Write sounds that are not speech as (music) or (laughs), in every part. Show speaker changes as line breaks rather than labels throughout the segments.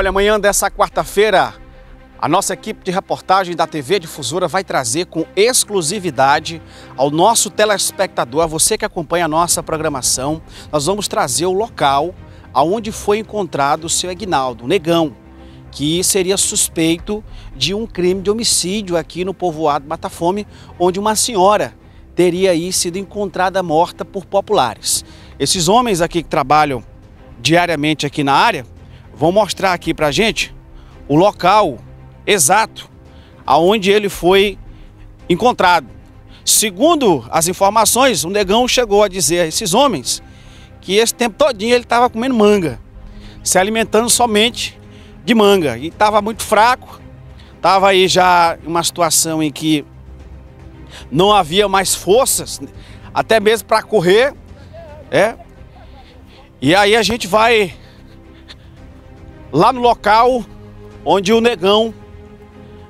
Olha, amanhã dessa quarta-feira, a nossa equipe de reportagem da TV Difusora vai trazer com exclusividade ao nosso telespectador, a você que acompanha a nossa programação, nós vamos trazer o local aonde foi encontrado o seu Aguinaldo, o negão, que seria suspeito de um crime de homicídio aqui no povoado Mata Fome, onde uma senhora teria aí sido encontrada morta por populares. Esses homens aqui que trabalham diariamente aqui na área vão mostrar aqui pra gente o local exato aonde ele foi encontrado. Segundo as informações, o negão chegou a dizer a esses homens que esse tempo todinho ele estava comendo manga, se alimentando somente de manga e estava muito fraco, estava aí já em uma situação em que não havia mais forças, até mesmo para correr, é. E aí a gente vai lá no local onde o negão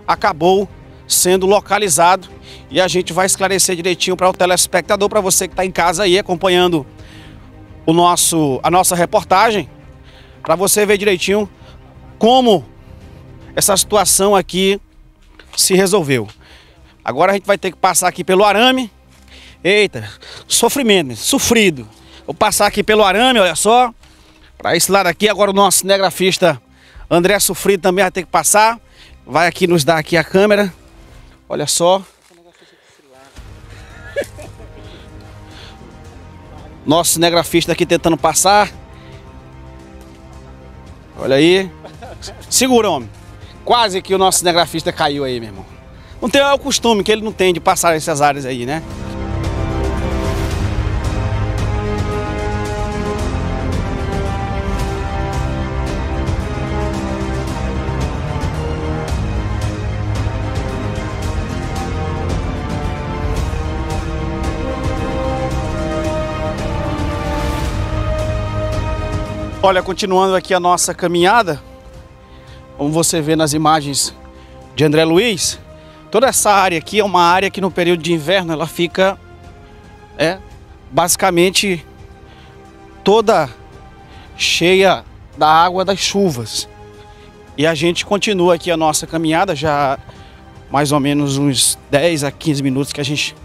acabou sendo localizado e a gente vai esclarecer direitinho para o telespectador, para você que está em casa aí acompanhando o nosso, a nossa reportagem, para você ver direitinho como essa situação aqui se resolveu. Agora a gente vai ter que passar aqui pelo arame. Eita, sofrimento, sofrido. Vou passar aqui pelo arame, olha só. Para esse lado aqui, agora o nosso cinegrafista André Sofrido também vai ter que passar. Vai aqui nos dar aqui a câmera. Olha só. (laughs) Nosso cinegrafista aqui tentando passar. Olha aí. Segura, homem. Quase que o nosso cinegrafista caiu aí, meu irmão. Não tem é o costume que ele não tem de passar essas áreas aí, né? Olha, continuando aqui a nossa caminhada, como você vê nas imagens de André Luiz, toda essa área aqui é uma área que no período de inverno ela fica é basicamente toda cheia da água das chuvas. E a gente continua aqui a nossa caminhada já mais ou menos uns 10 a 15 minutos que a gente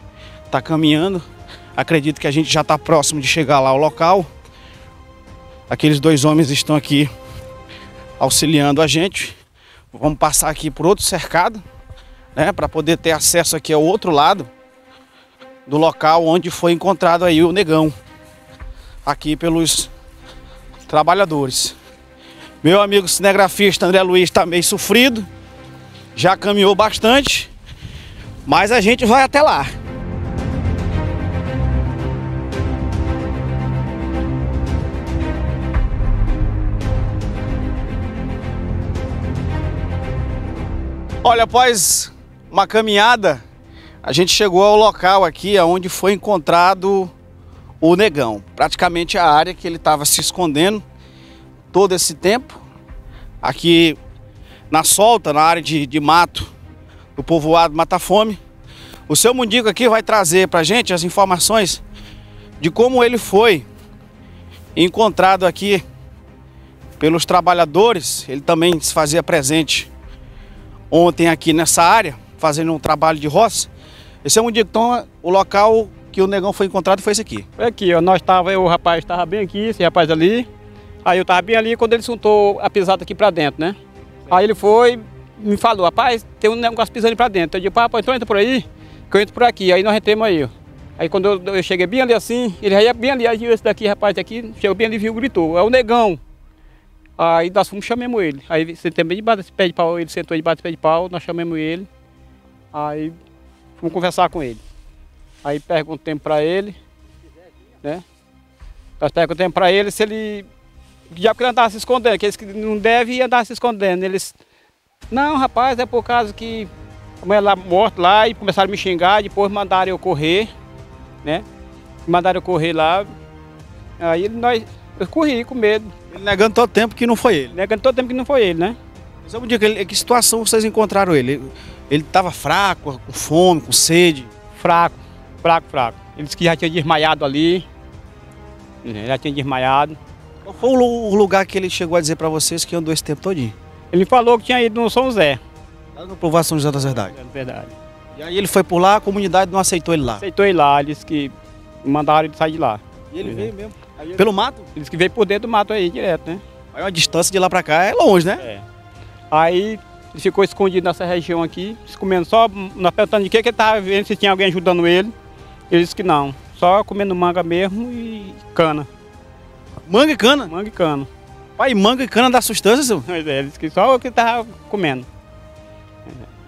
está caminhando. Acredito que a gente já está próximo de chegar lá ao local. Aqueles dois homens estão aqui auxiliando a gente. Vamos passar aqui por outro cercado, né, para poder ter acesso aqui ao outro lado do local onde foi encontrado aí o negão, aqui pelos trabalhadores. Meu amigo cinegrafista André Luiz está meio sofrido, já caminhou bastante, mas a gente vai até lá. Olha, após uma caminhada, a gente chegou ao local aqui onde foi encontrado o negão. Praticamente a área que ele estava se escondendo todo esse tempo. Aqui na solta, na área de, de mato do povoado Mata Fome. O seu Mundico aqui vai trazer para gente as informações de como ele foi encontrado aqui pelos trabalhadores. Ele também se fazia presente ontem aqui nessa área, fazendo um trabalho de roça. Esse é um dia, o local que o negão foi encontrado foi esse aqui.
Foi aqui, ó, nós tava, o rapaz estava bem aqui, esse rapaz ali. Aí eu estava bem ali quando ele soltou a pisada aqui para dentro, né? Aí ele foi, me falou, rapaz, tem um negócio pisando para dentro. Eu disse, papai, então entra por aí, que eu entro por aqui. Aí nós entramos aí, ó. Aí quando eu, eu, cheguei bem ali assim, ele ia bem ali, aí esse daqui, rapaz, daqui, chegou bem ali, viu, gritou, é o negão. Aí nós fomos chamamos ele. Aí sentamos debaixo desse pé de pau, ele sentou debaixo desse pé de pau, nós chamamos ele. Aí fomos conversar com ele. Aí perguntamos para ele, né? Nós perguntamos para ele se ele. Já porque ele andava se escondendo, que eles não devem andar se escondendo. Eles. Não, rapaz, é por causa que a mulher lá morta lá e começaram a me xingar, depois mandaram eu correr, né? Mandaram eu correr lá. Aí nós. Eu corri com medo.
Ele negando todo tempo que não foi ele.
Negando todo tempo que não foi ele, né?
Só me diga, que situação vocês encontraram ele? Ele estava fraco, com fome, com sede?
Fraco, fraco, fraco. Ele disse que já tinha desmaiado ali. Né? Já tinha desmaiado.
Qual foi o lugar que ele chegou a dizer para vocês que andou esse tempo todinho?
Ele falou que tinha ido no São Zé.
Lá no povoado São José das Verdades.
É verdade.
E aí ele foi por lá, a comunidade não aceitou ele lá.
Aceitou ele lá, disse que mandaram ele sair de lá.
E ele
é.
veio mesmo. Pelo mato?
Ele disse que veio por dentro do mato aí, direto, né?
Aí uma distância de lá pra cá é longe, né?
É. Aí ele ficou escondido nessa região aqui, comendo só, nós perguntando de que, que ele estava vendo, se tinha alguém ajudando ele. Ele disse que não, só comendo manga mesmo e cana.
Manga e cana.
Manga e cana.
Pai, manga e cana dá sustância, seu.
Pois é, ele disse que só o que estava comendo.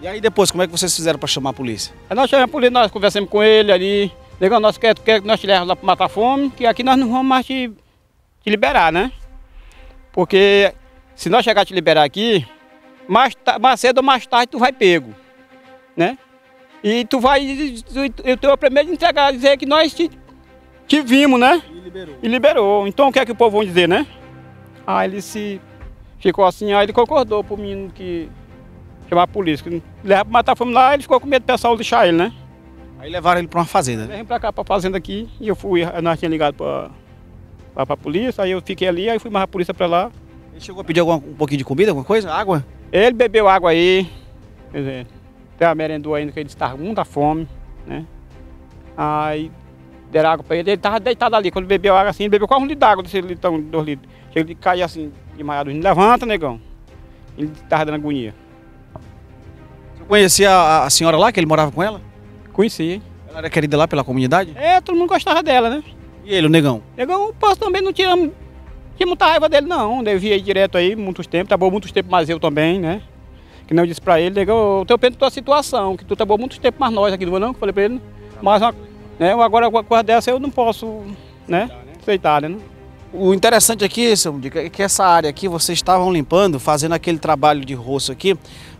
E aí depois, como é que vocês fizeram pra chamar a polícia?
Aí nós chamamos a polícia, nós conversamos com ele ali. Negão, nós quer, quer que nós te levemos lá para matar a fome, que aqui nós não vamos mais te, te liberar, né? Porque se nós chegar a te liberar aqui, mais, mais cedo ou mais tarde tu vai pego, né? E tu vai, eu tenho o primeiro de entregar, dizer que nós te, te vimos, né?
E liberou.
E liberou. Então o que é que o povo vai dizer, né? Aí ele se ficou assim, aí ele concordou pro menino que chamar a polícia, que leva pra matar a fome lá, ele ficou com medo do pessoal lixar ele, né?
Aí levaram ele pra uma fazenda, né?
Vem pra cá, pra fazenda aqui, e eu fui, nós tínhamos ligado pra, pra polícia, aí eu fiquei ali, aí fui mais a polícia pra lá.
Ele chegou a pedir alguma, um pouquinho de comida, alguma coisa? Água?
Ele bebeu água aí, quer dizer, até a merendou ainda, que ele estava com muita fome, né? Aí deram água pra ele, ele tava deitado ali, quando ele bebeu água assim, ele bebeu quase um litro d'água, desse litrão, dois litros. Chega de cair assim, desmaiado, levanta, negão. Ele tava dando agonia.
Você conhecia a, a senhora lá, que ele morava com ela?
Conheci, hein?
Ela era querida lá pela comunidade?
É, todo mundo gostava dela, né?
E ele, o negão?
Negão, o posto também não tinha, tinha muita raiva dele, não. Eu via direto aí, muitos tempos, trabalhou muitos tempos mais eu também, né? Que não eu disse pra ele, negão, eu tenho pena da tua situação, que tu trabalhou muitos tempos mais nós aqui, não foi não? Que eu falei pra ele. Mas uma- né, agora alguma coisa dessa eu não posso, né? Aceitar, né?
O interessante aqui, seu Mudica, é que essa área aqui vocês estavam limpando, fazendo aquele trabalho de roço aqui,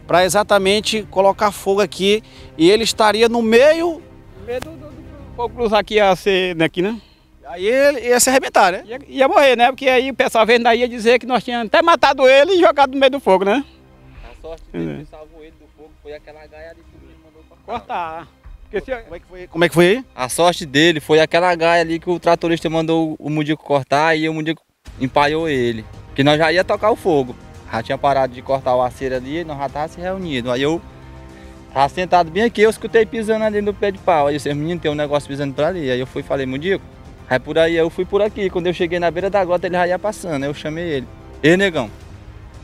para exatamente colocar fogo aqui e ele estaria no meio,
Medo do, do, do fogo cruzar aqui ia ser daqui, né?
aí ele ia se arrebentar, né?
Ia, ia morrer, né? Porque aí o pessoal vendo daí ia dizer que nós tínhamos até matado ele e jogado no meio do fogo, né?
A sorte
É.
dele que salvou ele do fogo foi aquela gaia ali que ele mandou cortar.
Cortar.
Como é que foi, como é que foi aí?
A sorte dele foi aquela gaia ali que o tratorista mandou o Mundico cortar e o Mundico empalhou ele. Que nós já ia tocar o fogo. Já tinha parado de cortar o aceiro ali nós já tava se reunindo. Aí eu tava sentado bem aqui, eu escutei pisando ali no pé de pau. Aí eu disse, menino, tem um negócio pisando pra ali. Aí eu fui e falei, Mundico, aí por aí eu fui por aqui. Quando eu cheguei na beira da gota, ele já ia passando. Aí eu chamei ele. Ei, negão,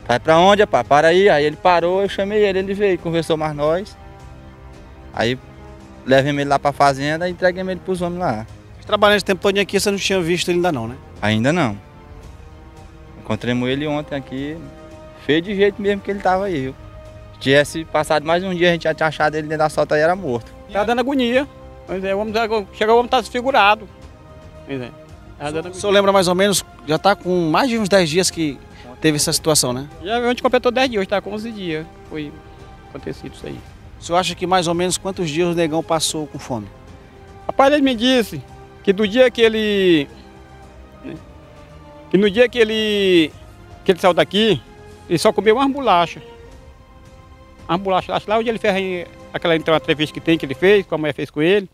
vai pra onde, rapaz? Para aí. Aí ele parou, eu chamei ele, ele veio, conversou mais nós. Aí levemos ele lá pra fazenda e entreguemos ele pros homens lá.
Trabalhando esse tempo todo aqui, você não tinha visto ele ainda não, né?
Ainda não. Encontramos ele ontem aqui, feio de jeito mesmo que ele tava aí. viu? Se tivesse passado mais um dia, a gente já tinha achado ele dentro da solta e era morto.
tá dando agonia. Pois é, o homem tá- chega o homem tá desfigurado. Pois é. Tá dando
O senhor lembra mais ou menos, já está com mais de uns 10 dias que teve essa situação, né?
Já a gente completou 10 dias, hoje tá com 11 dias. Foi acontecido isso aí.
O senhor acha que mais ou menos quantos dias o negão passou com fome?
Rapaz, ele me disse que do dia que ele. né, Que no dia que ele. que ele saiu daqui, ele só comeu umas bolachas. Umas bolachas lá, onde ele fez aquela então, entrevista que tem que ele fez, como a mulher fez com ele.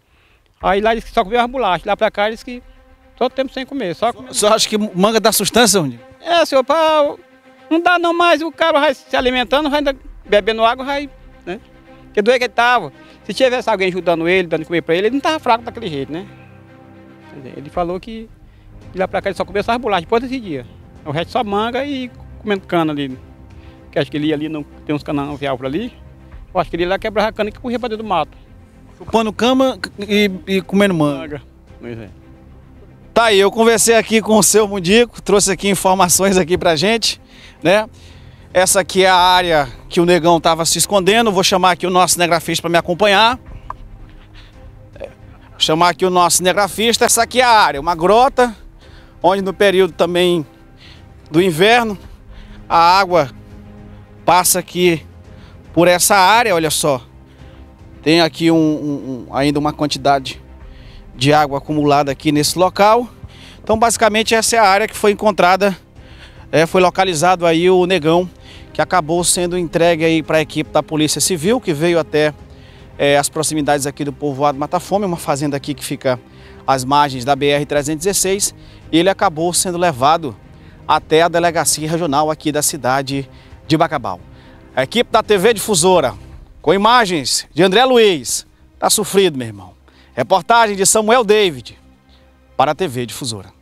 Aí lá ele disse que só comeu umas bolachas. Lá pra cá ele disse que todo tempo sem comer, só
senhor acha que manga dá sustância, onde?
É, senhor, pá, não dá não mais, o cara vai se alimentando, vai ainda bebendo água, vai, né? Porque do jeito que ele tava, se tivesse alguém ajudando ele, dando comer pra ele, ele não tava fraco daquele jeito, né? Ele falou que de lá pra cá ele só comeu essas bolachas depois desse dia. O resto só manga e comendo cana ali. Que acho que ele ia ali, não, tem uns canavial por ali. Eu acho que ele ia lá quebrava a cana e corria pra dentro do mato.
Chupando cama e, e comendo manga.
É.
Tá aí, eu conversei aqui com o seu Mundico, trouxe aqui informações aqui pra gente, né? Essa aqui é a área que o negão estava se escondendo. Vou chamar aqui o nosso cinegrafista para me acompanhar. Vou chamar aqui o nosso cinegrafista. Essa aqui é a área, uma grota, onde no período também do inverno a água passa aqui por essa área, olha só. Tem aqui um- um- um- ainda uma quantidade de água acumulada aqui nesse local. Então, basicamente, essa é a área que foi encontrada, é, foi localizado aí o negão, que acabou sendo entregue aí para a equipe da Polícia Civil, que veio até é, as proximidades aqui do povoado Mata Fome, uma fazenda aqui que fica às margens da BR-316, e ele acabou sendo levado até a delegacia regional aqui da cidade de Bacabal. A equipe da TV Difusora, com imagens de André Luiz, está sofrido, meu irmão. Reportagem de Samuel David para a TV Difusora.